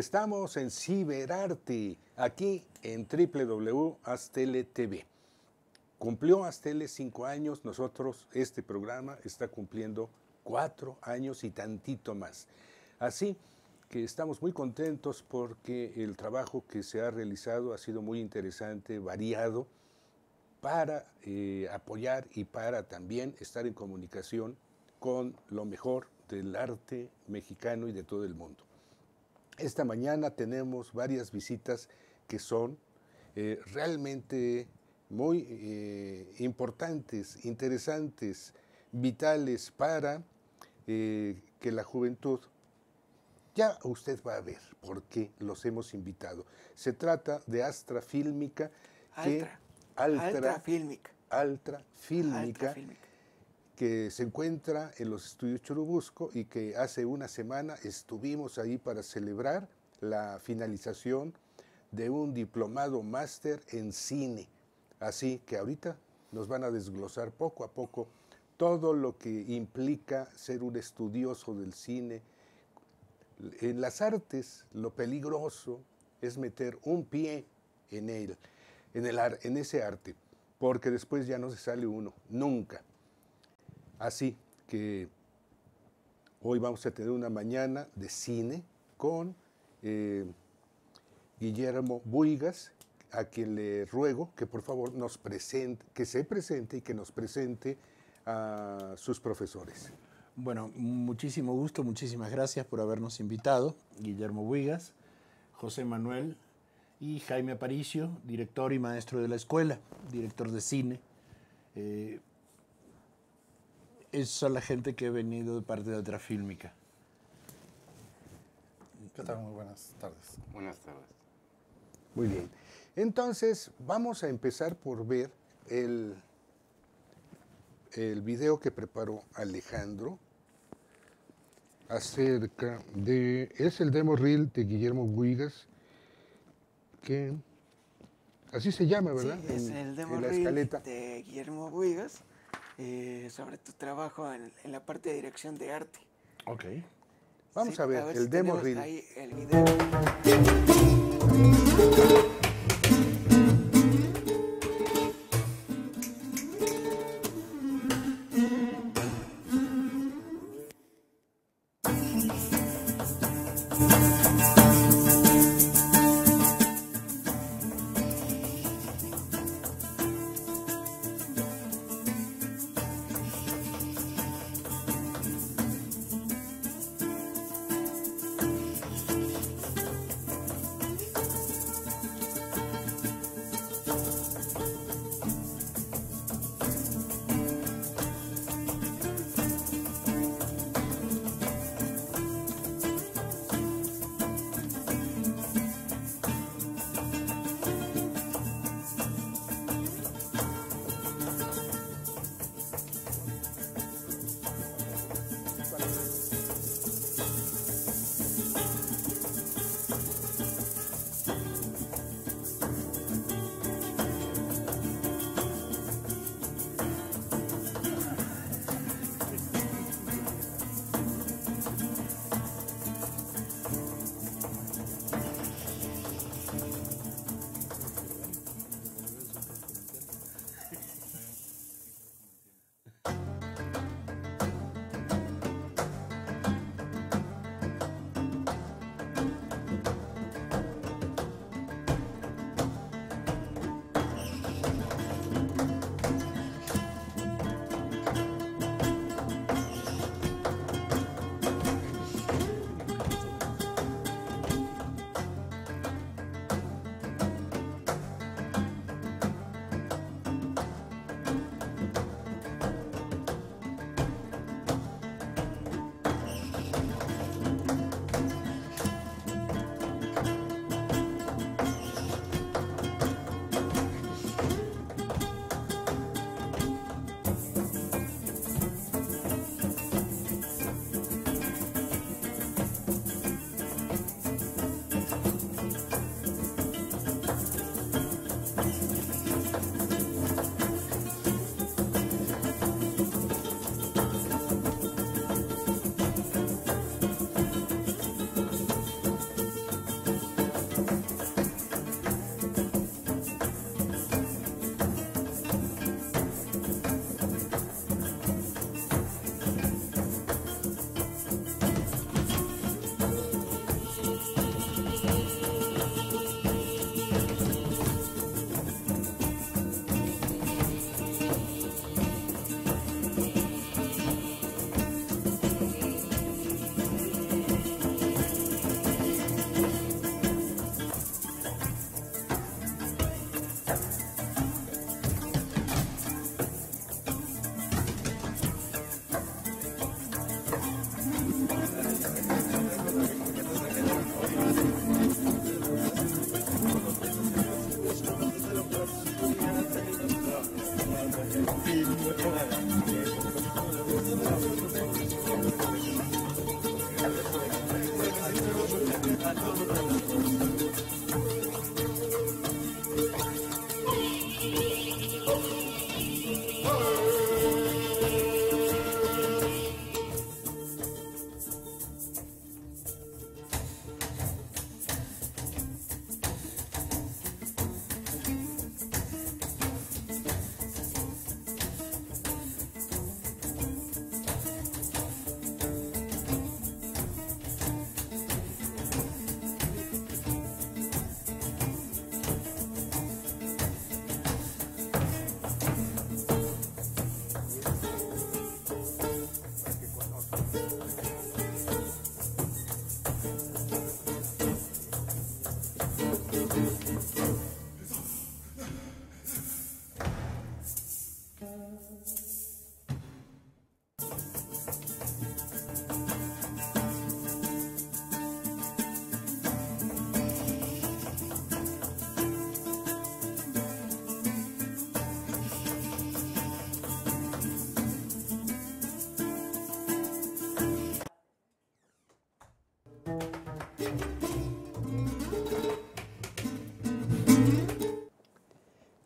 Estamos en Ciberarte, aquí en www.astele TV. Cumplió Astele cinco años, nosotros, este programa está cumpliendo cuatro años y tantito más. Así que estamos muy contentos porque el trabajo que se ha realizado ha sido muy interesante, variado, para eh, apoyar y para también estar en comunicación con lo mejor del arte mexicano y de todo el mundo. Esta mañana tenemos varias visitas que son eh, realmente muy eh, importantes, interesantes, vitales para eh, que la juventud, ya usted va a ver por qué los hemos invitado. Se trata de Astra Fílmica, que Altra, Altra Fílmica. Altra Fílmica que se encuentra en los estudios Churubusco y que hace una semana estuvimos ahí para celebrar la finalización de un diplomado máster en cine. Así que ahorita nos van a desglosar poco a poco todo lo que implica ser un estudioso del cine. En las artes, lo peligroso es meter un pie en él, en, el, en ese arte, porque después ya no se sale uno, nunca. Así que hoy vamos a tener una mañana de cine con eh, Guillermo Buigas, a quien le ruego que por favor nos presente, que se presente y que nos presente a sus profesores. Bueno, muchísimo gusto, muchísimas gracias por habernos invitado, Guillermo Buigas, José Manuel y Jaime Aparicio, director y maestro de la escuela, director de cine. Eh, es la gente que ha venido de parte de otra fílmica. ¿Qué tal? Muy buenas tardes. Buenas tardes. Muy bien. Entonces, vamos a empezar por ver el, el video que preparó Alejandro acerca de... Es el demo reel de Guillermo Buigas, que... Así se llama, ¿verdad? Sí, es el demo reel de Guillermo Buigas eh, sobre tu trabajo en, en, la parte de dirección de arte. Ok. Vamos sí, a, ver, a ver, el si demo reel. Ahí el video.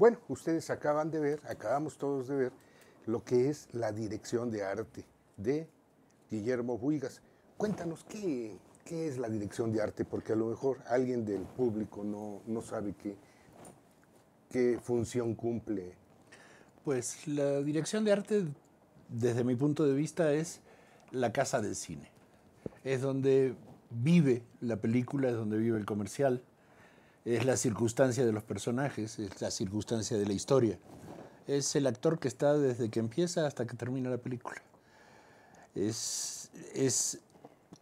Bueno, ustedes acaban de ver, acabamos todos de ver lo que es la dirección de arte de Guillermo Buigas. Cuéntanos qué, qué es la dirección de arte, porque a lo mejor alguien del público no, no sabe qué, qué función cumple. Pues la dirección de arte, desde mi punto de vista, es la casa del cine. Es donde vive la película, es donde vive el comercial, es la circunstancia de los personajes, es la circunstancia de la historia. Es el actor que está desde que empieza hasta que termina la película. Es, es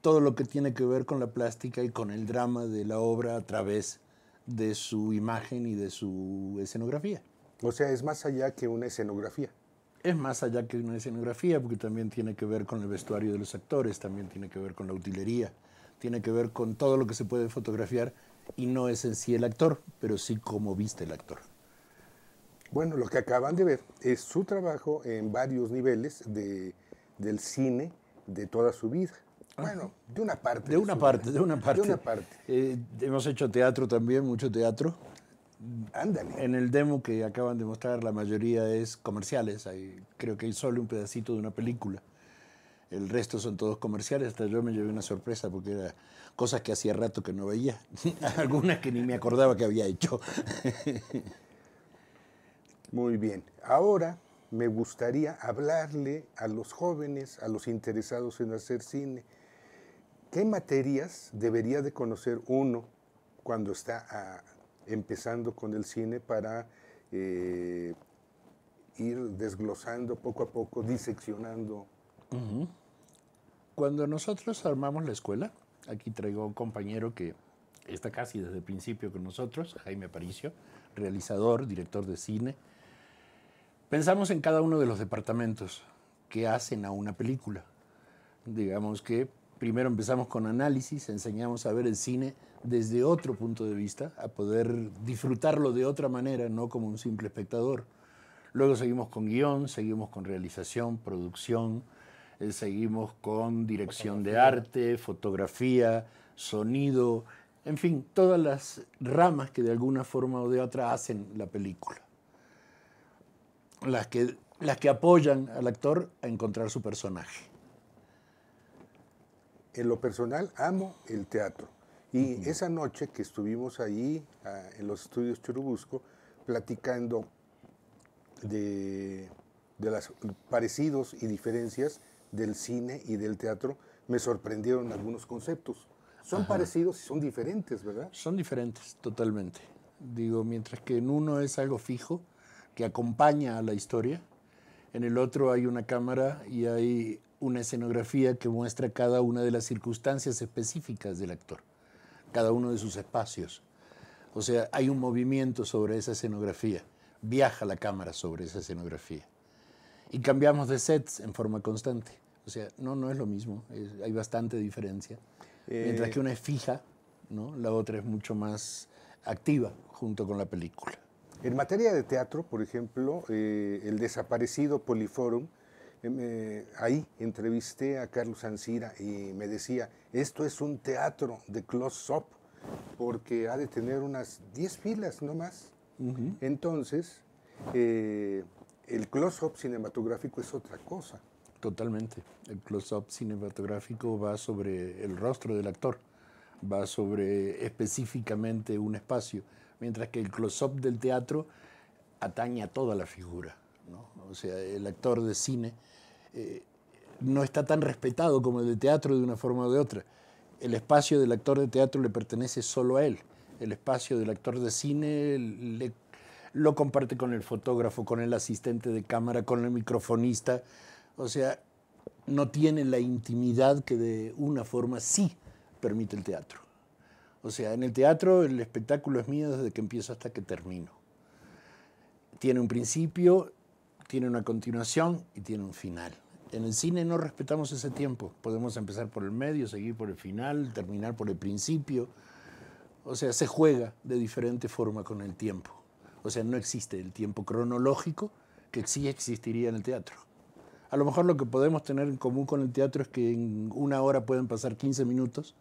todo lo que tiene que ver con la plástica y con el drama de la obra a través de su imagen y de su escenografía. O sea, es más allá que una escenografía. Es más allá que una escenografía, porque también tiene que ver con el vestuario de los actores, también tiene que ver con la utilería, tiene que ver con todo lo que se puede fotografiar y no es en sí el actor, pero sí cómo viste el actor. Bueno, lo que acaban de ver es su trabajo en varios niveles de, del cine de toda su vida. Bueno, de una parte. De una su parte, vida. de una parte. De una parte. Eh, hemos hecho teatro también, mucho teatro. Ándale. En el demo que acaban de mostrar, la mayoría es comerciales. Hay, creo que hay solo un pedacito de una película. El resto son todos comerciales. Hasta yo me llevé una sorpresa porque era cosas que hacía rato que no veía. Algunas que ni me acordaba que había hecho. Muy bien. Ahora me gustaría hablarle a los jóvenes, a los interesados en hacer cine. ¿Qué materias debería de conocer uno cuando está ah, empezando con el cine para eh, ir desglosando poco a poco, diseccionando? Cuando nosotros armamos la escuela, aquí traigo un compañero que está casi desde el principio con nosotros, Jaime Aparicio, realizador, director de cine. Pensamos en cada uno de los departamentos que hacen a una película. Digamos que primero empezamos con análisis, enseñamos a ver el cine desde otro punto de vista, a poder disfrutarlo de otra manera, no como un simple espectador. Luego seguimos con guion, seguimos con realización, producción, eh, seguimos con dirección de arte, fotografía, sonido, en fin, todas las ramas que de alguna forma o de otra hacen la película. Las que, las que apoyan al actor a encontrar su personaje. En lo personal, amo el teatro. Y esa noche que estuvimos ahí ah, en los estudios Churubusco, platicando de, de los parecidos y diferencias del cine y del teatro, me sorprendieron algunos conceptos. Son parecidos y son diferentes, ¿verdad? Son diferentes, totalmente. Digo, mientras que en uno es algo fijo, que acompaña a la historia, en el otro hay una cámara y hay una escenografía que muestra cada una de las circunstancias específicas del actor, cada uno de sus espacios. O sea, hay un movimiento sobre esa escenografía, viaja la cámara sobre esa escenografía. Y cambiamos de sets en forma constante. O sea, no, no es lo mismo, es- hay bastante diferencia. Mientras Eh, que una es fija, ¿no? la otra es mucho más activa junto con la película. En materia de teatro, por ejemplo, eh, el desaparecido Poliforum, eh, ahí entrevisté a Carlos Ancira y me decía, esto es un teatro de close-up, porque ha de tener unas 10 filas, no más. Entonces, eh, el close-up cinematográfico es otra cosa. Totalmente. El close-up cinematográfico va sobre el rostro del actor, va sobre específicamente un espacio, mientras que el close-up del teatro atañe a toda la figura. O sea, el actor de cine eh, no está tan respetado como el de teatro de una forma o de otra. El espacio del actor de teatro le pertenece solo a él. El espacio del actor de cine lo comparte con el fotógrafo, con el asistente de cámara, con el microfonista. O sea, no tiene la intimidad que de una forma sí permite el teatro. O sea, en el teatro el espectáculo es mío desde que empiezo hasta que termino. Tiene un principio, tiene una continuación y tiene un final. En el cine no respetamos ese tiempo. Podemos empezar por el medio, seguir por el final, terminar por el principio. O sea, se juega de diferente forma con el tiempo. O sea, no existe el tiempo cronológico que sí existiría en el teatro. A lo mejor lo que podemos tener en común con el teatro es que en una hora pueden pasar 15 minutos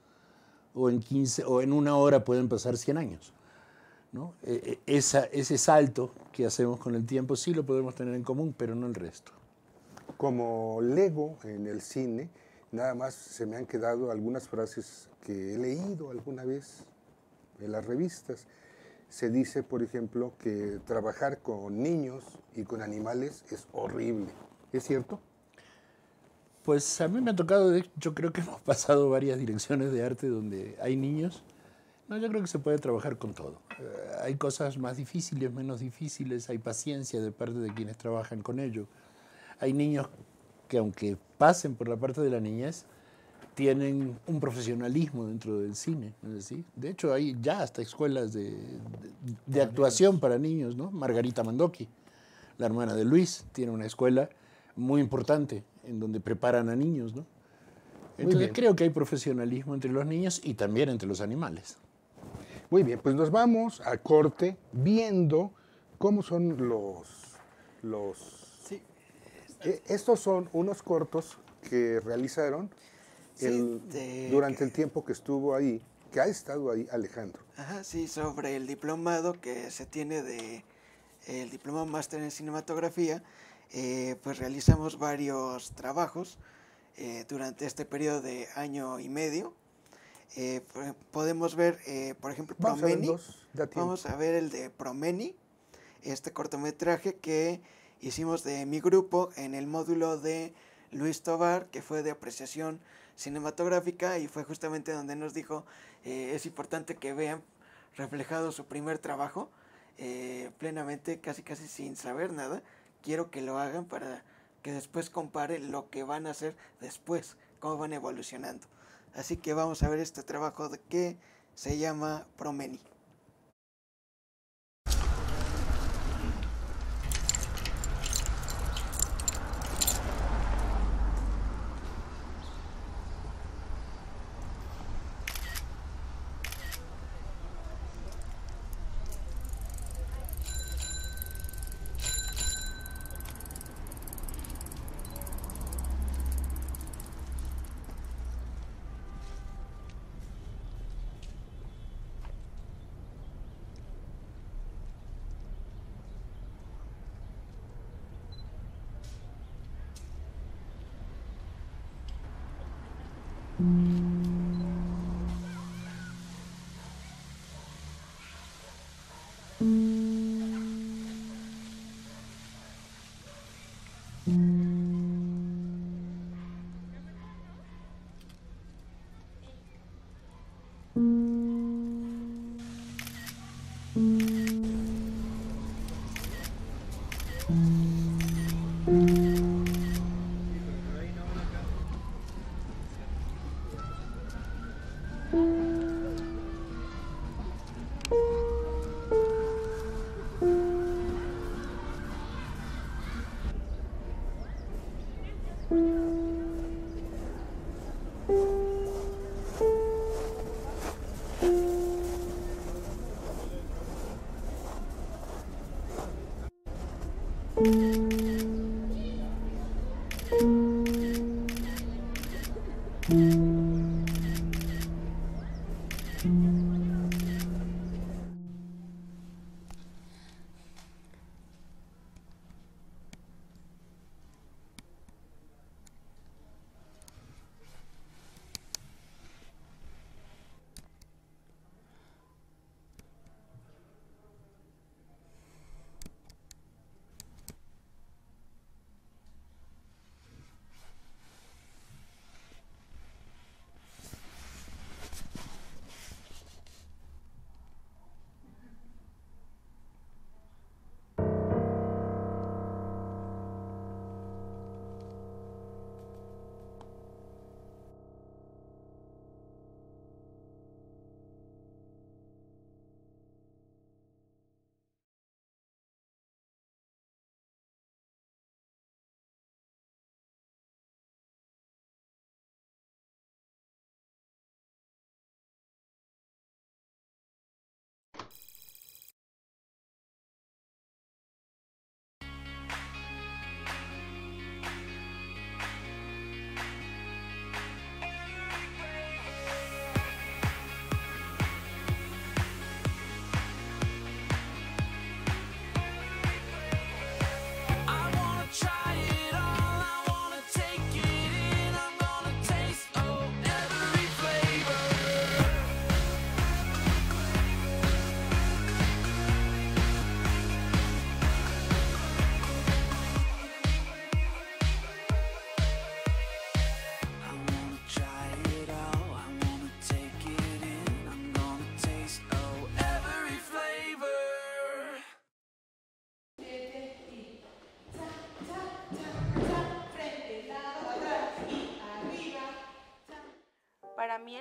o en, 15, o en una hora pueden pasar 100 años. ¿no? E, e, esa, ese salto que hacemos con el tiempo sí lo podemos tener en común, pero no el resto como Lego en el cine, nada más se me han quedado algunas frases que he leído alguna vez en las revistas. Se dice, por ejemplo, que trabajar con niños y con animales es horrible. ¿Es cierto? Pues a mí me ha tocado, yo creo que hemos pasado varias direcciones de arte donde hay niños. No, yo creo que se puede trabajar con todo. Eh, hay cosas más difíciles, menos difíciles, hay paciencia de parte de quienes trabajan con ello hay niños que aunque pasen por la parte de la niñez, tienen un profesionalismo dentro del cine. De hecho, hay ya hasta escuelas de, actuación para niños, ¿no? Margarita Mandoki, la hermana de Luis, tiene una escuela muy importante en donde preparan a niños, ¿no? Entonces creo que hay profesionalismo entre los niños y también entre los animales. Muy bien, pues nos vamos a corte viendo cómo son los, los eh, estos son unos cortos que realizaron durante el tiempo que estuvo ahí, que ha estado ahí Alejandro. Ajá, sí, sobre el diplomado que se tiene de el diploma máster en cinematografía, eh, pues realizamos varios trabajos eh, durante este periodo de año y medio. podemos ver, por ejemplo, Promeni. Vamos a ver el de Promeni, este cortometraje que hicimos de mi grupo en el módulo de Luis Tobar, que fue de apreciación cinematográfica y fue justamente donde nos dijo eh, es importante que vean reflejado su primer trabajo eh, plenamente, casi casi sin saber nada. Quiero que lo hagan para que después comparen lo que van a hacer después, cómo van evolucionando. Así que vamos a ver este trabajo de que se llama Promeni.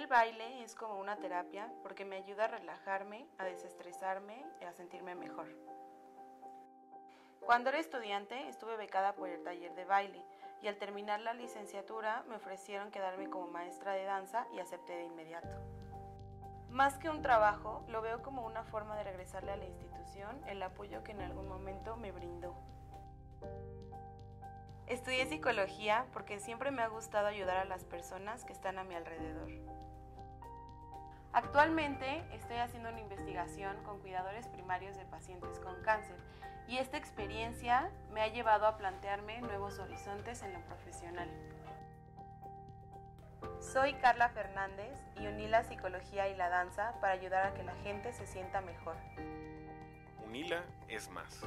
Baile es como una terapia porque me ayuda a relajarme, a desestresarme y a sentirme mejor. Cuando era estudiante estuve becada por el taller de baile y al terminar la licenciatura me ofrecieron quedarme como maestra de danza y acepté de inmediato. Más que un trabajo, lo veo como una forma de regresarle a la institución el apoyo que en algún momento me brindó. Estudié psicología porque siempre me ha gustado ayudar a las personas que están a mi alrededor. Actualmente estoy haciendo una investigación con cuidadores primarios de pacientes con cáncer y esta experiencia me ha llevado a plantearme nuevos horizontes en lo profesional. Soy Carla Fernández y uní la psicología y la danza para ayudar a que la gente se sienta mejor. Unila es más.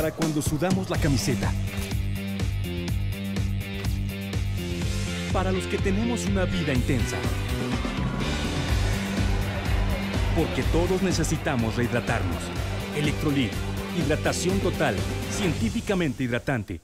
Para cuando sudamos la camiseta. Para los que tenemos una vida intensa. Porque todos necesitamos rehidratarnos. Electrolit, hidratación total, científicamente hidratante.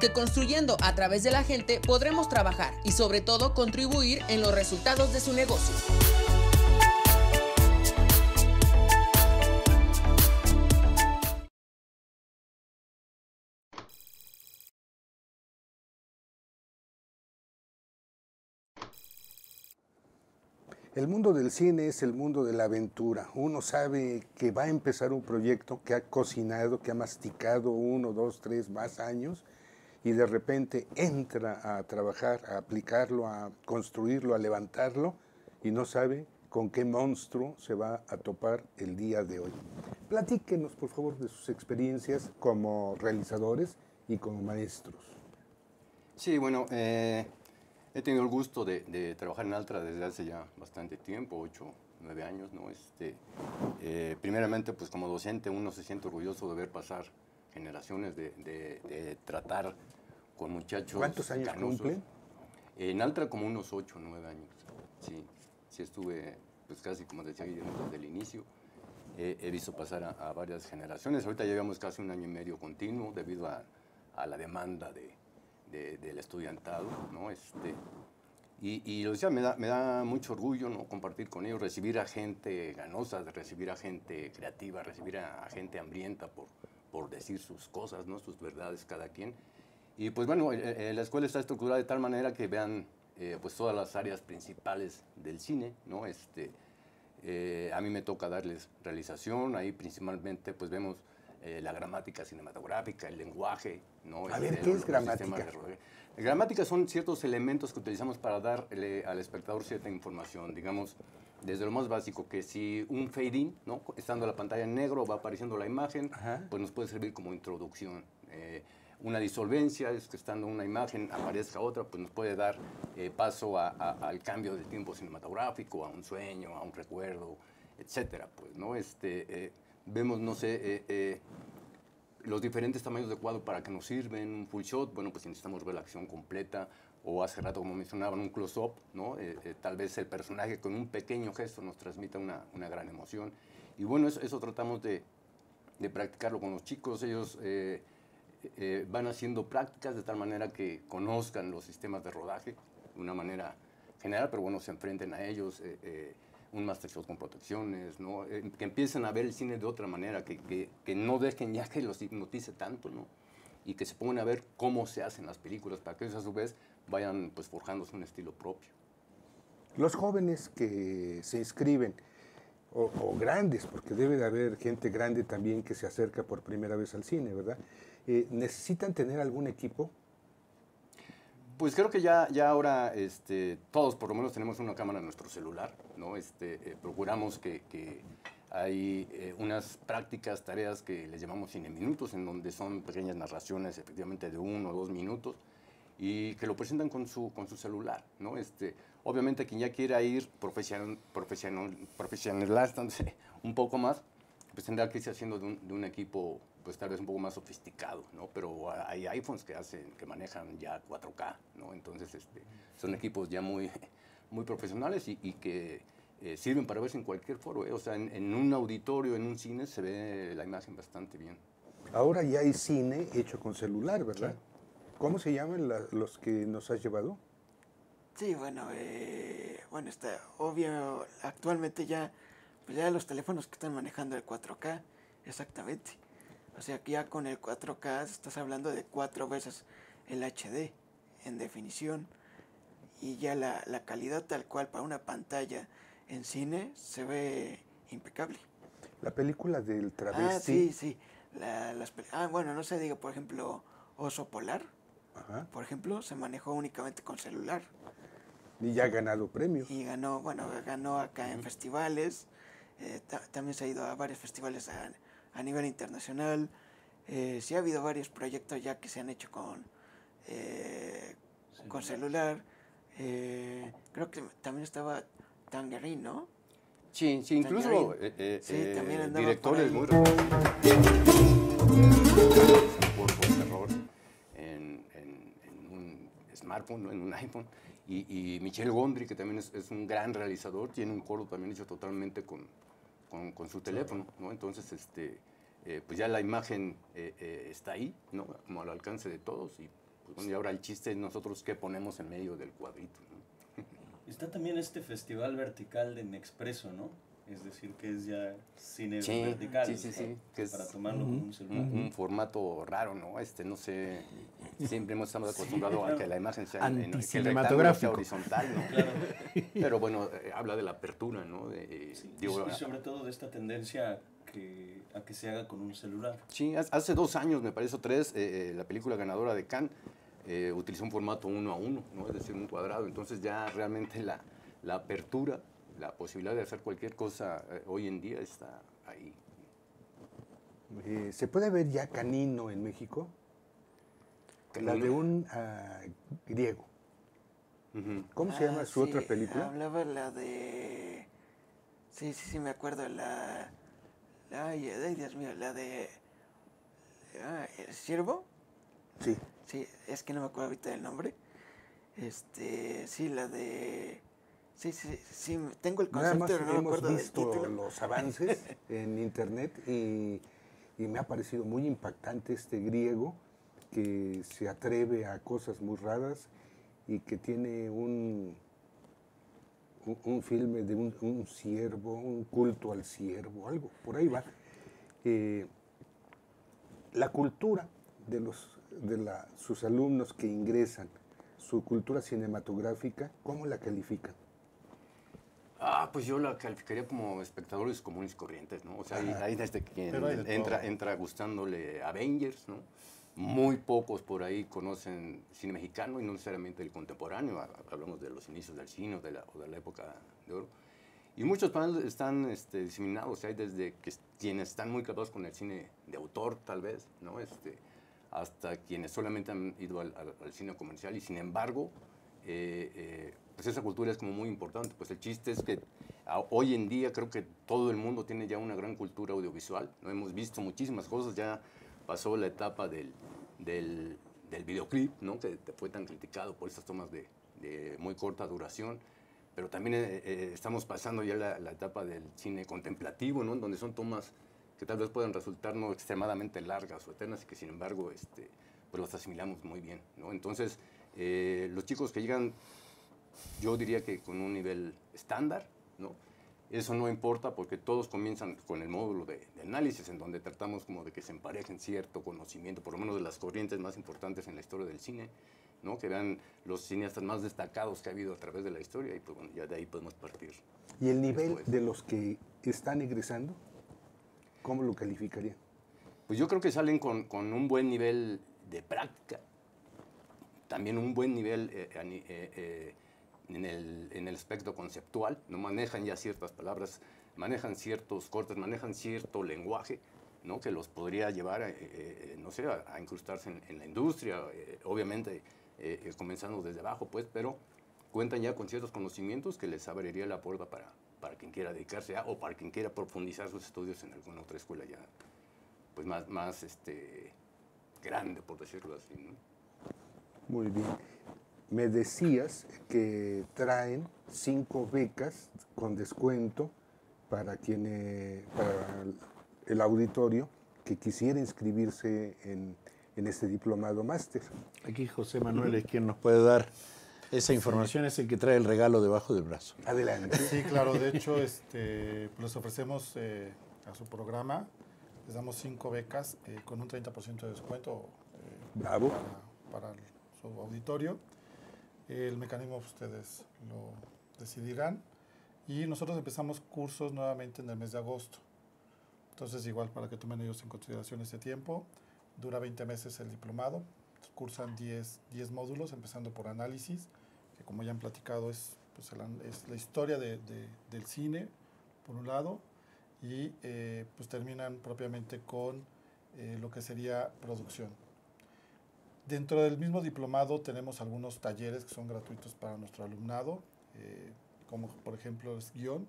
Que construyendo a través de la gente podremos trabajar y sobre todo contribuir en los resultados de su negocio. El mundo del cine es el mundo de la aventura. Uno sabe que va a empezar un proyecto que ha cocinado, que ha masticado uno, dos, tres más años y de repente entra a trabajar, a aplicarlo, a construirlo, a levantarlo y no sabe con qué monstruo se va a topar el día de hoy. Platíquenos, por favor, de sus experiencias como realizadores y como maestros. Sí, bueno, eh, He tenido el gusto de, de, trabajar en Altra desde hace ya bastante tiempo, ocho, nueve años, ¿no? Este, eh, primeramente, pues como docente uno se siente orgulloso de ver pasar generaciones, de, de, de tratar con muchachos ¿Cuántos años canosos. cumplen? En Altra como unos ocho, nueve años, sí. Sí estuve, pues casi como decía Guillermo, desde el inicio. Eh, he visto pasar a, a, varias generaciones. Ahorita llevamos casi un año y medio continuo debido a, a la demanda de, de, del estudiantado, ¿no? Este, y, y, lo decía, me da, me da mucho orgullo ¿no? compartir con ellos, recibir a gente ganosa, recibir a gente creativa, recibir a, a gente hambrienta por, por decir sus cosas, ¿no? sus verdades cada quien. Y pues bueno, eh, la escuela está estructurada de tal manera que vean eh, pues todas las áreas principales del cine, ¿no? Este, eh, a mí me toca darles realización, ahí principalmente pues vemos eh, la gramática cinematográfica, el lenguaje. ¿No? A ver, ¿qué es gramática? Gramática son ciertos elementos que utilizamos para darle al espectador cierta información, digamos, desde lo más básico, que si un fade-in, ¿no? estando la pantalla en negro, va apareciendo la imagen, Ajá. pues nos puede servir como introducción. Eh, una disolvencia es que estando una imagen aparezca otra, pues nos puede dar eh, paso a, a, al cambio del tiempo cinematográfico, a un sueño, a un recuerdo, etcétera, pues, ¿no? Este, eh, vemos, no sé, eh, eh, los diferentes tamaños de cuadro para que nos sirven, un full shot, bueno, pues necesitamos ver la acción completa, o hace rato, como mencionaban, un close-up, ¿no? Eh, tal vez el personaje con un pequeño gesto nos transmita una, una gran emoción. Y bueno, eso, eso tratamos de, de, practicarlo con los chicos, ellos van haciendo prácticas de tal manera que conozcan los sistemas de rodaje de una manera general, pero bueno, se enfrenten a ellos, un master shot con protecciones, ¿no? Eh, que empiecen a ver el cine de otra manera, que, que, que no dejen ya que los hipnotice tanto, ¿no? y que se pongan a ver cómo se hacen las películas para que ellos a su vez vayan pues forjándose un estilo propio. Los jóvenes que se inscriben, o, o grandes, porque debe de haber gente grande también que se acerca por primera vez al cine, ¿verdad? Eh, ¿Necesitan tener algún equipo? Pues creo que ya, ya ahora este, todos por lo menos tenemos una cámara en nuestro celular, ¿no? Este, eh, procuramos que, hay eh, unas prácticas, tareas que les llamamos cine minutos, en donde son pequeñas narraciones efectivamente de uno o dos minutos y que lo presentan con su, con su celular, ¿no? Este, obviamente quien ya quiera ir profesional, profesional, profesionalizándose un poco más, pues tendrá que irse haciendo de un, de un equipo pues tal vez un poco más sofisticado, ¿no? Pero hay iPhones que hacen, que manejan ya 4K, ¿no? Entonces este, son equipos ya muy, muy profesionales y, y que eh, sirven para verse en cualquier foro, ¿eh? O sea, en, en, un auditorio, en un cine, se ve la imagen bastante bien. Ahora ya hay cine hecho con celular, ¿verdad? Sí. ¿Cómo se llaman la, los que nos has llevado? Sí, bueno, eh, bueno, está obvio, actualmente ya, pues ya los teléfonos que están manejando el 4K, exactamente. O sea que ya con el 4K estás hablando de cuatro veces el HD en definición y ya la, la calidad tal cual para una pantalla en cine se ve impecable. La película del travesti. Ah, sí, sí. La, las, ah, bueno, no sé, digo, por ejemplo, Oso Polar, Ajá. por ejemplo, se manejó únicamente con celular. Y ya ha ganado premios. Y ganó, bueno, ganó acá en uh -huh. festivales, eh, también se ha ido a varios festivales a, a nivel internacional. Eh, sí ha habido varios proyectos ya que se han hecho con, eh, con celular. Eh, creo que también estaba Tangerine, ¿no? Sí, sí, incluso eh, sí, también directores muy por, por error en, en, en, un smartphone, en un iPhone. Y, y Michel Gondry, que también es, es, un gran realizador, tiene un coro también hecho totalmente con, con, con su teléfono, ¿no? Entonces, este, eh, pues ya la imagen eh, eh, está ahí, ¿no? Como al alcance de todos. Y, bueno, y ahora el chiste es nosotros qué ponemos en medio del cuadrito, ¿no? Está también este festival vertical de Nexpreso, ¿no? Es decir, que es ya cine sí, vertical. Sí, sí, sí. Que para tomarlo uh -huh. con un celular. Un, un, formato raro, ¿no? Este, no sé. Siempre hemos estado acostumbrados sí, claro. a que la imagen sea, en, en, que el sea horizontal, ¿no? Claro. Pero bueno, eh, habla de la apertura, ¿no? De, sí, digo, y sobre todo de esta tendencia que, a que se haga con un celular. Sí, hace dos años, me parece, o tres, eh, la película ganadora de Cannes eh, utilizó un formato uno a uno, ¿no? es decir, un cuadrado. Entonces ya realmente la, la apertura, la posibilidad de hacer cualquier cosa eh, hoy en día está ahí. Eh, ¿Se puede ver ya Canino en México? Canino. La de un uh, griego. Uh -huh. ¿Cómo ah, se llama su sí, otra película? Hablaba la de... Sí, sí, sí, me acuerdo. La... Ay, ay Dios mío, la de... Ah, ¿El siervo? Sí. Sí, es que no me acuerdo ahorita del nombre. Este, sí, la de... Sí, sí, sí, tengo el concepto, pero no me hemos acuerdo visto del título. los avances en internet y, y, me ha parecido muy impactante este griego que se atreve a cosas muy raras y que tiene un, un, un filme de un, un, ciervo, un culto al ciervo, algo, por ahí va. Eh, la cultura de, los, de la, sus alumnos que ingresan, su cultura cinematográfica, ¿cómo la califican? Ah, pues yo la calificaría como espectadores comunes y corrientes, ¿no? O sea, ahí, ahí desde quien de entra, entra gustándole Avengers, ¿no? Muy pocos por ahí conocen cine mexicano y no necesariamente el contemporáneo, hablamos de los inicios del cine o de la, o de la época de oro. Y muchos paneles están este, diseminados, hay desde que, quienes están muy clavados con el cine de autor, tal vez, ¿no? Este, hasta quienes solamente han ido al, al, al cine comercial y sin embargo, eh, eh, pues esa cultura es como muy importante. Pues el chiste es que a, hoy en día creo que todo el mundo tiene ya una gran cultura audiovisual. ¿no? Hemos visto muchísimas cosas, ya pasó la etapa del, del, del videoclip, ¿no? que fue tan criticado por esas tomas de, de muy corta duración. Pero también eh, eh, estamos pasando ya la, la, etapa del cine contemplativo, ¿no? donde son tomas que tal vez puedan resultar no extremadamente largas o eternas y que sin embargo este, pues los asimilamos muy bien. ¿no? Entonces, eh, los chicos que llegan yo diría que con un nivel estándar, ¿no? Eso no importa porque todos comienzan con el módulo de, de, análisis en donde tratamos como de que se emparejen cierto conocimiento, por lo menos de las corrientes más importantes en la historia del cine, ¿no? que vean los cineastas más destacados que ha habido a través de la historia y pues bueno, ya de ahí podemos partir. ¿Y el nivel de los que están egresando? ¿Cómo lo calificarían? Pues yo creo que salen con, un buen nivel de práctica, también un buen nivel eh, eh, eh, en, el, en, el, aspecto conceptual, no manejan ya ciertas palabras, manejan ciertos cortes, manejan cierto lenguaje, ¿no? que los podría llevar, no sé, a, a incrustarse en, en, la industria, obviamente comenzando desde abajo, pues, pero cuentan ya con ciertos conocimientos que les abriría la puerta para, para quien quiera dedicarse a, o para quien quiera profundizar sus estudios en alguna otra escuela ya, pues más, más este, grande, por decirlo así. ¿no? Muy bien. Me decías que traen cinco becas con descuento para quien, para el auditorio que quisiera inscribirse en, en este diplomado máster. Aquí José Manuel es quien nos puede dar esa información, es el que trae el regalo debajo del brazo. Adelante. Sí, claro, de hecho este, les ofrecemos eh, a su programa, les damos cinco becas eh, con un 30% de descuento eh, Bravo. Para, para, su auditorio. El mecanismo ustedes lo decidirán. Y nosotros empezamos cursos nuevamente en el mes de agosto. Entonces, igual para que tomen ellos en consideración ese tiempo, dura 20 meses el diplomado, cursan 10, 10 módulos, empezando por análisis, como ya han platicado es, pues, el, es la historia de, de, del cine, por un lado, y eh, pues terminan propiamente con eh, lo que sería producción. Dentro del mismo diplomado tenemos algunos talleres que son gratuitos para nuestro alumnado, eh, como por ejemplo es guion.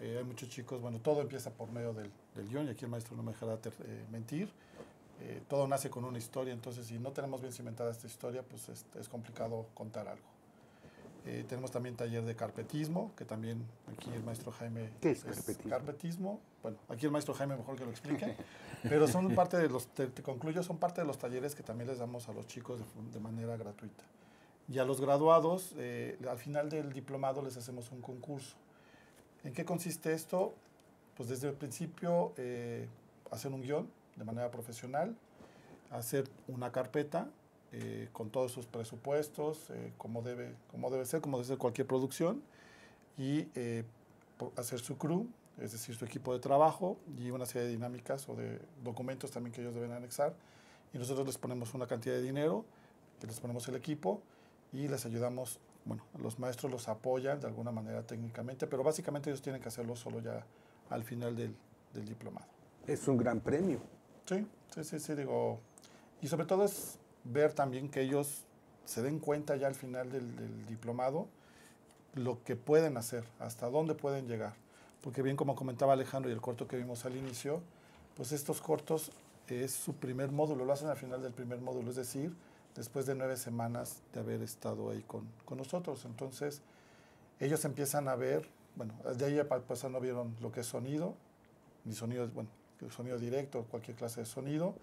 Hay muchos chicos, bueno, todo empieza por medio del, guion y aquí el maestro no me dejará mentir. todo nace con una historia, entonces si no tenemos bien cimentada esta historia, pues es, es complicado contar algo. Eh, tenemos también taller de carpetismo, que también aquí el maestro Jaime... ¿Qué es carpetismo? Es carpetismo. Bueno, aquí el maestro Jaime mejor que lo explique, pero son parte de los, te, te, concluyo, son parte de los talleres que también les damos a los chicos de, de manera gratuita. Y a los graduados, eh, al final del diplomado les hacemos un concurso. ¿En qué consiste esto? Pues desde el principio eh, hacer un guion de manera profesional, hacer una carpeta eh, con todos sus presupuestos, eh, como, debe, como debe ser, como debe ser cualquier producción, y eh, hacer su crew, es decir, su equipo de trabajo, y una serie de dinámicas o de documentos también que ellos deben anexar. Y nosotros les ponemos una cantidad de dinero, les ponemos el equipo, y les ayudamos, bueno, los maestros los apoyan de alguna manera técnicamente, pero básicamente ellos tienen que hacerlo solo ya al final del, del diplomado. Es un gran premio. Sí, sí, sí, sí, digo, y sobre todo es ver también que ellos se den cuenta ya al final del, diplomado lo que pueden hacer, hasta dónde pueden llegar. Porque bien como comentaba Alejandro y el corto que vimos al inicio, pues estos cortos es su primer módulo, lo hacen al final del primer módulo, es decir, después de nueve semanas de haber estado ahí con, con nosotros. Entonces, ellos empiezan a ver, bueno, de ahí para pasar no vieron lo que es sonido, ni sonido, bueno, sonido directo, cualquier clase de sonido,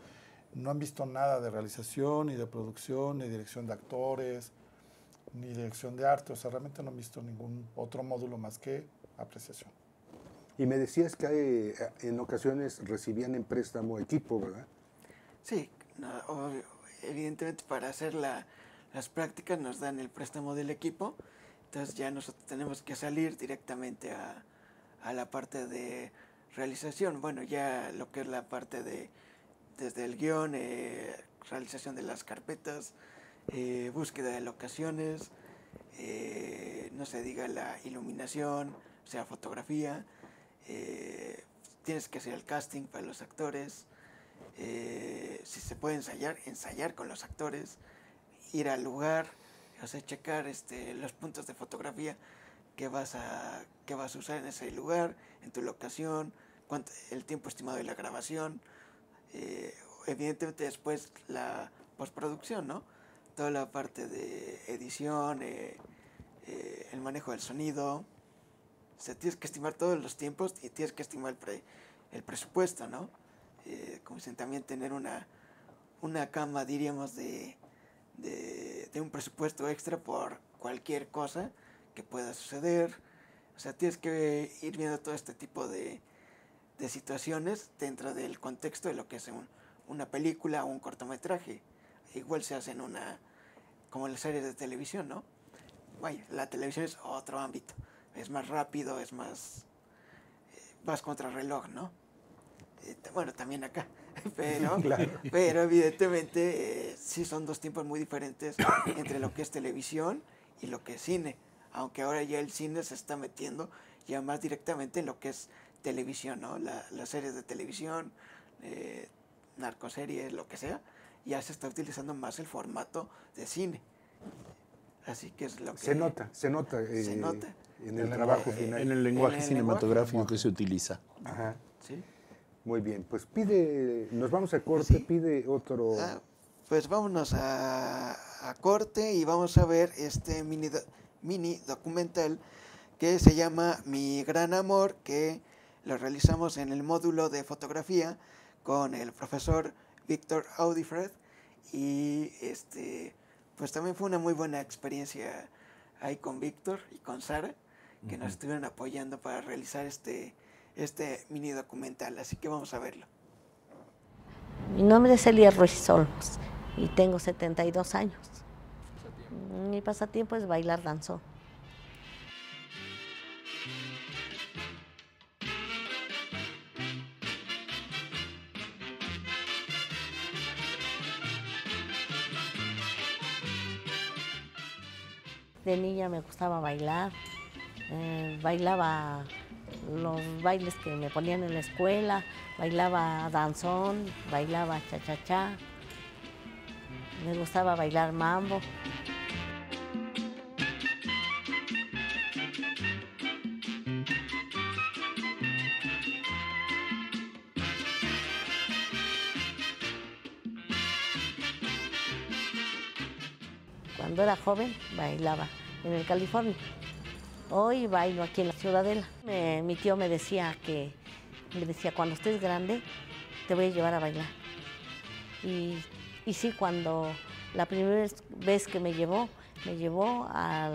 no han visto nada de realización, ni de producción, ni dirección de actores, ni dirección de arte. O sea, realmente no han visto ningún otro módulo más que apreciación. Y me decías que hay, en ocasiones recibían en préstamo equipo, ¿verdad? Sí, no, obvio. evidentemente para hacer la, las prácticas nos dan el préstamo del equipo, entonces ya nosotros tenemos que salir directamente a, a la parte de realización. Bueno, ya lo que es la parte de desde el guion, eh, realización de las carpetas, eh, búsqueda de locaciones, eh, no se diga la iluminación, o sea, fotografía, tienes que hacer el casting para los actores, si se puede ensayar, ensayar con los actores, ir al lugar, o sea, checar este, los puntos de fotografía que vas, a, que vas a usar en ese lugar, en tu locación, cuánto, el tiempo estimado de la grabación, eh, evidentemente después la postproducción, ¿no? Toda la parte de edición, eh, eh, el manejo del sonido. O sea, tienes que estimar todos los tiempos y tienes que estimar el, pre, el presupuesto, ¿no? Como si también tener una, una cama, diríamos, de, de, un presupuesto extra por cualquier cosa que pueda suceder. O sea, tienes que ir viendo todo este tipo de, de situaciones dentro del contexto de lo que es un- una película o un cortometraje. Igual se hace en una, como en las series de televisión, ¿no? Vaya, la televisión es otro ámbito. Es más rápido, es más... eh, vas contra reloj, ¿no? T- bueno, también acá. Pero, Claro. pero evidentemente eh, sí son dos tiempos muy diferentes entre lo que es televisión y lo que es cine. Aunque ahora ya el cine se está metiendo ya más directamente en lo que es televisión, ¿no? La- las series de televisión, eh, narcoseries, lo que sea, ya se está utilizando más el formato de cine. Así que es lo que... Se nota, se nota, Se eh, nota. en el trabajo final. En el lenguaje En el cinematográfico lenguaje. que se utiliza. Ajá. Sí. Muy bien, pues pide, nos vamos a corte, Sí. pide otro. Ah, pues vámonos a, a corte y vamos a ver este mini, do- mini documental que se llama Mi Gran Amor, que lo realizamos en el módulo de fotografía con el profesor Víctor Audifred y este pues también fue una muy buena experiencia ahí con Víctor y con Sara que nos estuvieron apoyando para realizar este este mini documental, así que vamos a verlo. Mi nombre es Elia Ruiz Olmos y tengo 72 años. Mi pasatiempo es bailar danzón. De niña me gustaba bailar, eh, bailaba los bailes que me ponían en la escuela, bailaba danzón, bailaba cha-cha-cha, me gustaba bailar mambo. Cuando era joven bailaba en el California. Hoy bailo aquí en la Ciudadela. Mi tío me decía que, me decía, cuando estés grande, te voy a llevar a bailar. Y, sí, cuando la primera vez que me llevó, me llevó a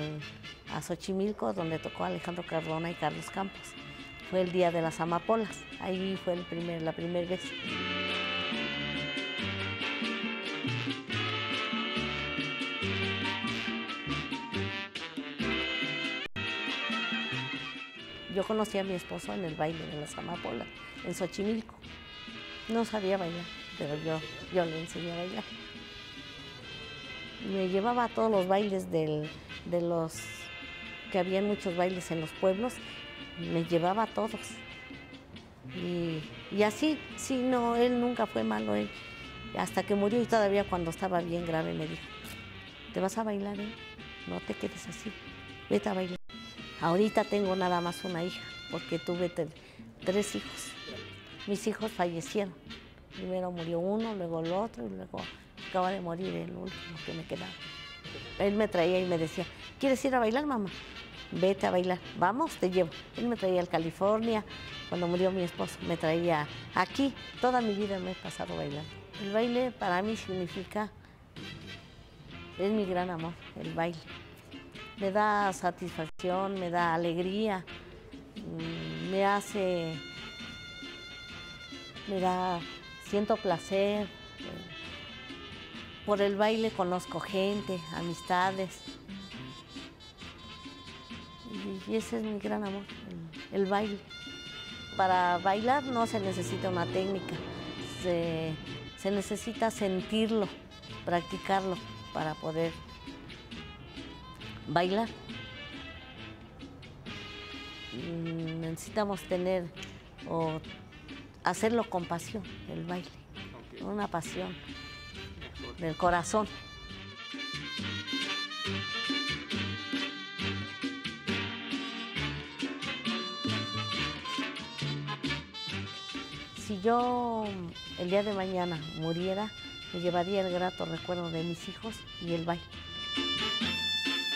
Xochimilco, donde tocó Alejandro Cardona y Carlos Campos. Fue el día de las amapolas. Ahí fue la primera vez. Yo conocí a mi esposo en el baile de las amapolas, en Xochimilco. No sabía bailar, pero yo, yo le enseñé a bailar. Me llevaba a todos los bailes del- de los que habían muchos bailes en los pueblos, me llevaba a todos. Y, y así, sí, no, él nunca fue malo, él. Hasta que murió y todavía cuando estaba bien grave me dijo, ¿te vas a bailar, eh? No te quedes así, vete a bailar. Ahorita tengo nada más una hija, porque tuve tres hijos. Mis hijos fallecieron. Primero murió uno, luego el otro y luego acaba de morir el último que me quedaba. Él me traía y me decía, ¿quieres ir a bailar, mamá? Vete a bailar. Vamos, te llevo. Él me traía al California. Cuando murió mi esposo, me traía aquí. Toda mi vida me he pasado bailando. El baile para mí significa, es mi gran amor, el baile me da satisfacción, me da alegría, mm, me hace, me da, siento placer. Por el baile conozco gente, amistades. Y, ese es mi gran amor, el, el baile. Para bailar no se necesita una técnica, se, se necesita sentirlo, practicarlo para poder bailar. Mm, Necesitamos tener o hacerlo con pasión, el baile, una pasión del corazón. Si yo el día de mañana muriera, me llevaría el grato recuerdo de mis hijos y el baile.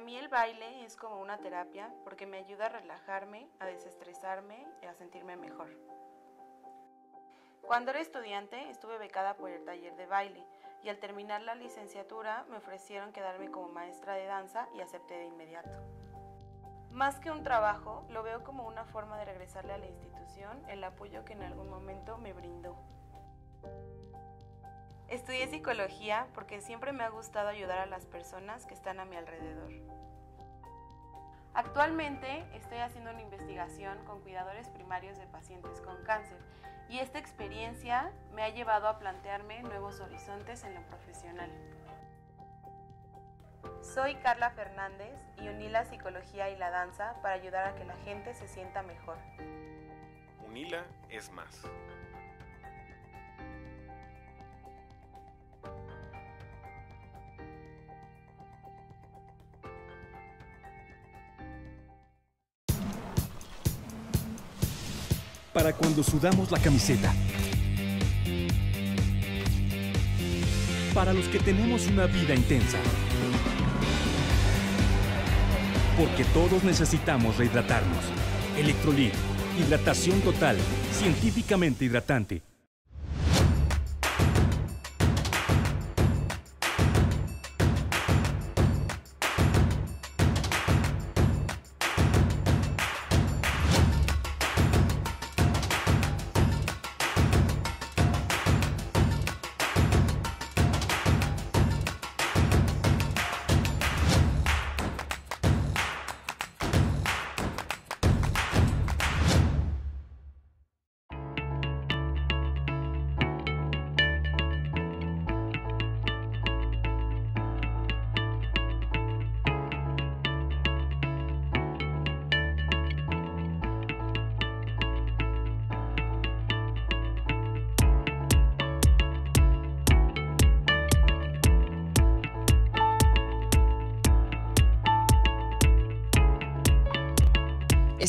mí el baile es como una terapia porque me ayuda a relajarme, a desestresarme y a sentirme mejor. Cuando era estudiante estuve becada por el taller de baile y al terminar la licenciatura me ofrecieron quedarme como maestra de danza y acepté de inmediato. Más que un trabajo, lo veo como una forma de regresarle a la institución el apoyo que en algún momento me brindó. Estudié psicología porque siempre me ha gustado ayudar a las personas que están a mi alrededor. Actualmente estoy haciendo una investigación con cuidadores primarios de pacientes con cáncer y esta experiencia me ha llevado a plantearme nuevos horizontes en lo profesional. Soy Carla Fernández y uní la psicología y la danza para ayudar a que la gente se sienta mejor. Unila es más. Para cuando sudamos la camiseta. Para los que tenemos una vida intensa. Porque todos necesitamos rehidratarnos. Electrolit, hidratación total, científicamente hidratante.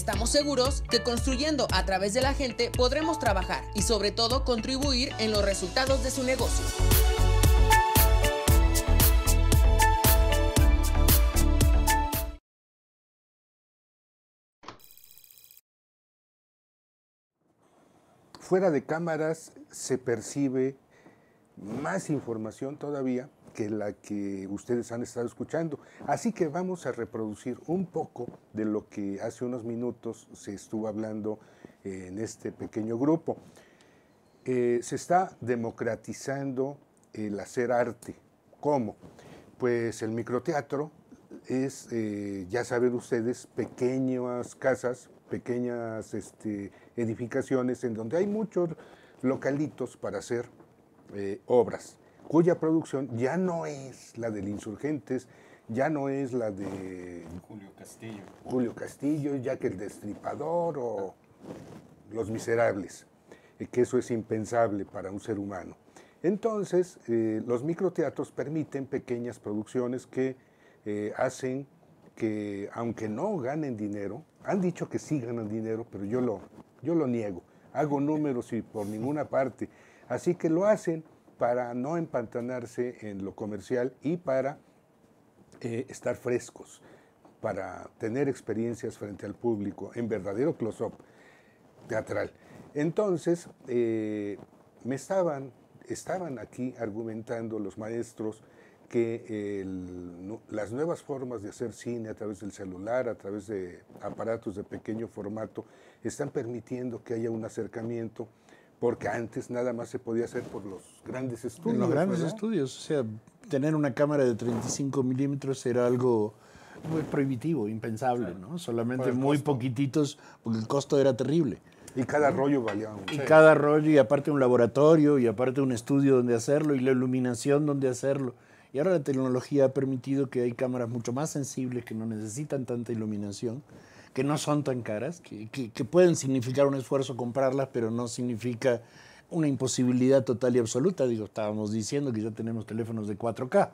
Estamos seguros que construyendo a través de la gente podremos trabajar y sobre todo contribuir en los resultados de su negocio. Fuera de cámaras se percibe más información todavía que la que ustedes han estado escuchando. Así que vamos a reproducir un poco de lo que hace unos minutos se estuvo hablando en este pequeño grupo. Eh, se está democratizando el hacer arte. ¿Cómo? Pues el microteatro es, eh, ya saben ustedes, pequeñas casas, pequeñas este, edificaciones en donde hay muchos localitos para hacer eh, obras cuya producción ya no es la del Insurgentes, ya no es la de Julio Castillo. Julio Castillo, Jack el Destripador o Los Miserables, eh, que eso es impensable para un ser humano. Entonces, eh, los microteatros permiten pequeñas producciones que eh, hacen que, aunque no ganen dinero, han dicho que sí ganan dinero, pero yo lo, yo lo niego. Hago números y por ninguna parte. Así que lo hacen para no empantanarse en lo comercial y para eh, estar frescos, para tener experiencias frente al público en verdadero close-up teatral. Entonces, eh, me estaban, estaban aquí argumentando los maestros que las nuevas formas de hacer cine a través del celular, a través de aparatos de pequeño formato, están permitiendo que haya un acercamiento, porque antes nada más se podía hacer por los grandes estudios. En los grandes ¿verdad? estudios, o sea, tener una cámara de 35 milímetros era algo muy prohibitivo, impensable, ¿no? Solamente muy poquititos, porque el costo era terrible. Y cada rollo valía un... Y cada rollo, y aparte un laboratorio, y aparte un estudio donde hacerlo, y la iluminación donde hacerlo. Y ahora la tecnología ha permitido que hay cámaras mucho más sensibles, que no necesitan tanta iluminación, que no son tan caras, que, que- que pueden significar un esfuerzo comprarlas, pero no significa una imposibilidad total y absoluta. Digo, estábamos diciendo que ya tenemos teléfonos de 4K.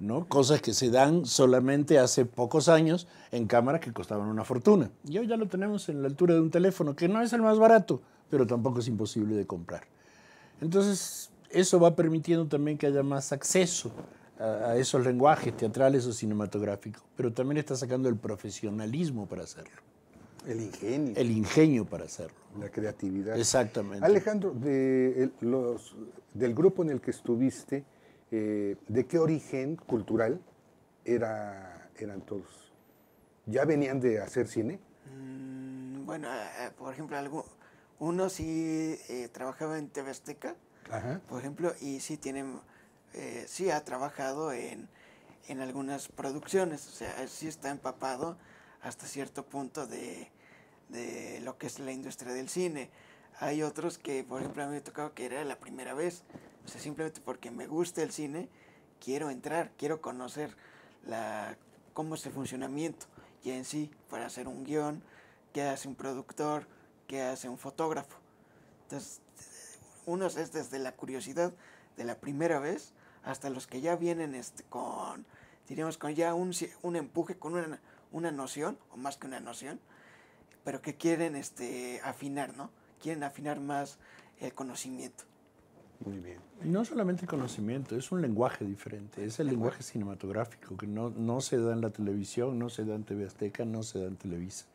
¿no? Cosas que se dan solamente hace pocos años en cámaras que costaban una fortuna. Y hoy ya lo tenemos en la altura de un teléfono, que no es el más barato, pero tampoco es imposible de comprar. Entonces, eso va permitiendo también que haya más acceso a, a esos lenguajes teatrales o cinematográficos, pero también está sacando el profesionalismo para hacerlo. El ingenio. El ingenio para hacerlo. La creatividad. Exactamente. Alejandro, de el- los, del grupo en el que estuviste, eh, ¿de qué origen cultural era, eran todos? ¿Ya venían de hacer cine? Mm, Bueno, eh, por ejemplo, algo, uno sí eh, trabajaba en TV Azteca, Ajá. por ejemplo, y sí tienen, eh, sí ha trabajado en, en algunas producciones, o sea, sí está empapado hasta cierto punto de, de lo que es la industria del cine. Hay otros que, por ejemplo, a mí me tocaba que era la primera vez, o sea, simplemente porque me gusta el cine, quiero entrar, quiero conocer la, cómo es el funcionamiento y en sí, para hacer un guion, qué hace un productor, qué hace un fotógrafo. Entonces, unos es desde la curiosidad de la primera vez hasta los que ya vienen este, con, diríamos, con ya un, un empuje, con una, una noción, o más que una noción, pero que quieren este, afinar, ¿no? Quieren afinar más el conocimiento. Muy bien. Y no solamente conocimiento, es un lenguaje diferente, es el lenguaje cinematográfico que no, no se da en la televisión, no se da en TV Azteca, no se da en Televisa.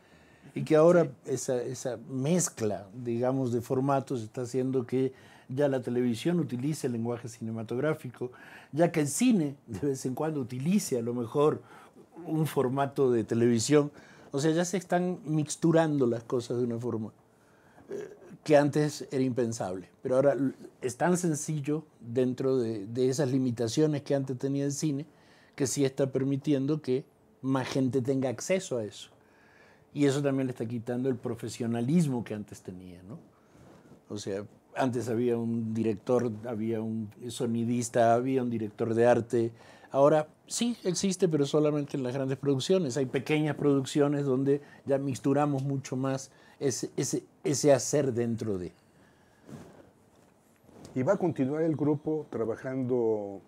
Y que ahora esa, esa mezcla, digamos, de formatos está haciendo que ya la televisión utilice el lenguaje cinematográfico, ya que el cine de vez en cuando utilice a lo mejor un formato de televisión. O sea, ya se están mixturando las cosas de una forma que antes era impensable. Pero ahora es tan sencillo dentro de, de esas limitaciones que antes tenía el cine, que sí está permitiendo que más gente tenga acceso a eso. Y eso también le está quitando el profesionalismo que antes tenía, ¿no? O sea, antes había un director, había un sonidista, había un director de arte. Ahora sí existe, pero solamente en las grandes producciones. Hay pequeñas producciones donde ya mixturamos mucho más ese, ese, ese hacer dentro de. ¿Y va a continuar el grupo trabajando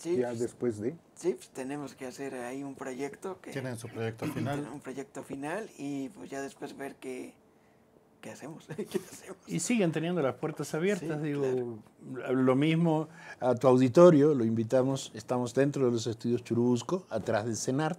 Sí, ya pues, después de? Sí, pues tenemos que hacer ahí un proyecto que... Tienen su proyecto final. Un proyecto final y pues ya después ver qué, qué hacemos. ¿Qué hacemos? Y siguen teniendo las puertas abiertas, Sí, digo, lo mismo a tu auditorio, lo invitamos, estamos dentro de los estudios Churubusco, atrás del CENART,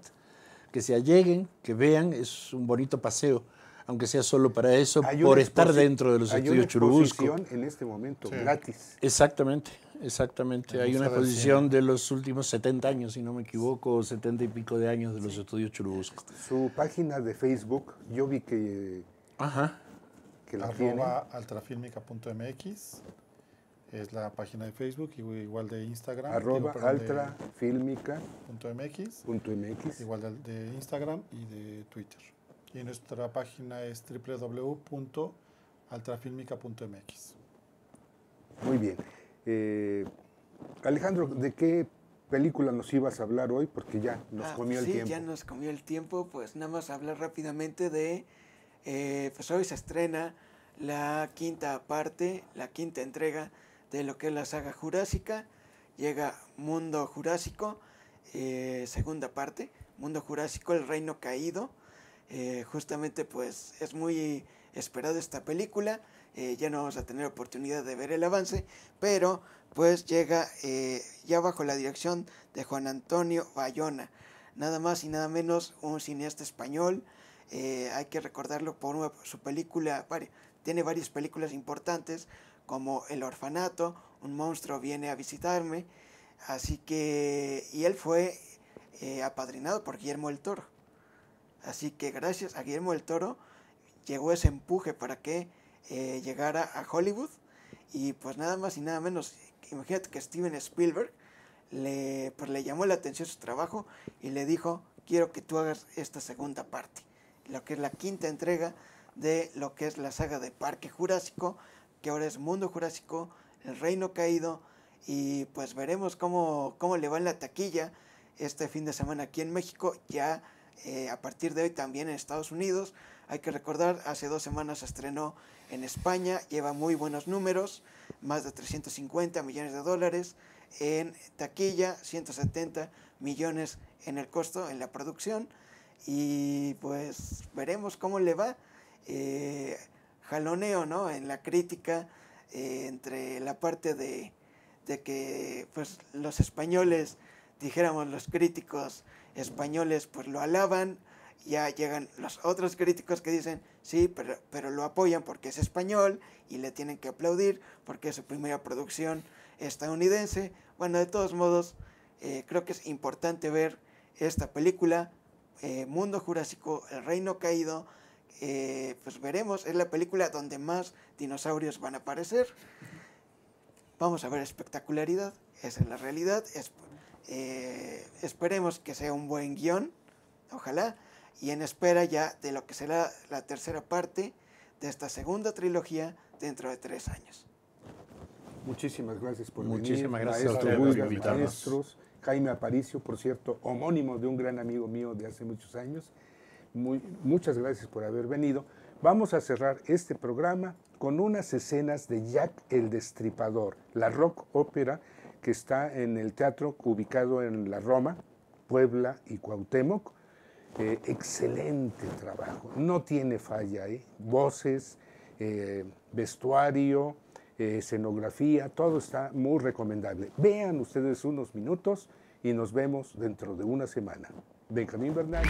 que se alleguen, que vean, es un bonito paseo, aunque sea solo para eso, Hay por una estar dentro de los hay estudios una Churubusco. exposición en este momento, Sí. gratis. Exactamente, exactamente. Hay una exposición de los últimos 70 años, si no me equivoco, o 70 y pico de años de los estudios Churubusco. Su página de Facebook, yo vi que, Ajá. Que la tiene. altrafilmica.mx es la página de Facebook igual de Instagram. Arroba altrafilmica.mx. punto MX, igual de, de Instagram y de Twitter. Y nuestra página es www.altrafilmica.mx. Muy bien. Eh, Alejandro, ¿de qué película nos ibas a hablar hoy? Porque ya nos Ah, comió el sí, tiempo. ya nos comió el tiempo, pues nada más hablar rápidamente de, eh, pues hoy se estrena la quinta parte, la quinta entrega de lo que es la saga Jurásica. Llega Mundo Jurásico, eh, segunda parte, Mundo Jurásico, el Reino Caído. Eh, justamente pues es muy esperada esta película. ya no vamos a tener oportunidad de ver el avance, pero pues llega ya bajo la dirección de Juan Antonio Bayona, nada más y nada menos un cineasta español. Eh, hay que recordarlo por su película, tiene varias películas importantes como El Orfanato, Un monstruo viene a visitarme, Así que, y él fue eh, apadrinado por Guillermo del Toro. Así que gracias a Guillermo del Toro llegó ese empuje para que eh, llegara a Hollywood. Y pues nada más y nada menos, imagínate que Steven Spielberg le, pues, le llamó la atención su trabajo y le dijo, quiero que tú hagas esta segunda parte, lo que es la quinta entrega de lo que es la saga de Parque Jurásico, que ahora es Mundo Jurásico, El Reino Caído, y pues veremos cómo, cómo le va en la taquilla este fin de semana aquí en México, ya eh, a partir de hoy también en Estados Unidos. Hay que recordar, hace dos semanas se estrenó en España, lleva muy buenos números, más de 350 millones de dólares en taquilla, 170 millones en el costo, en la producción, y pues veremos cómo le va. Eh, jaloneo, ¿no? En la crítica eh, entre la parte de, de que pues los españoles, dijéramos los críticos españoles, pues lo alaban, ya llegan los otros críticos que dicen, sí, pero, pero lo apoyan porque es español y le tienen que aplaudir porque es su primera producción estadounidense. Bueno, de todos modos, eh, creo que es importante ver esta película, eh, Mundo Jurásico, El Reino Caído, eh, pues veremos, es la película donde más dinosaurios van a aparecer. Vamos a ver espectacularidad, esa es la realidad. Es- eh, esperemos que sea un buen guion, ojalá, y en espera ya de lo que será la tercera parte de esta segunda trilogía dentro de tres años. Muchísimas gracias por Muchísimas venir. gracias a ustedes por invitarnos. maestros. Jaime Aparicio, por cierto, homónimo de un gran amigo mío de hace muchos años. Muchas gracias por haber venido. Vamos a cerrar este programa con unas escenas de Jack el Destripador, la rock ópera que está en el teatro ubicado en la Roma, Puebla y Cuauhtémoc. Eh, excelente trabajo, no tiene falla, ¿eh? voces, eh, vestuario, eh, escenografía, todo está muy recomendable. Vean ustedes unos minutos y nos vemos dentro de una semana. Benjamín Bernal.